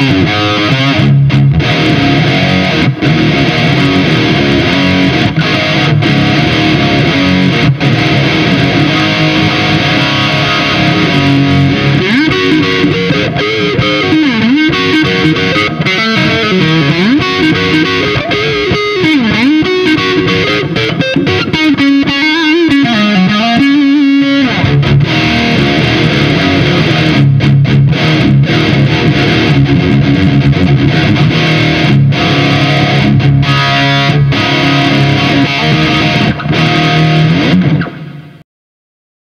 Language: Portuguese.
Música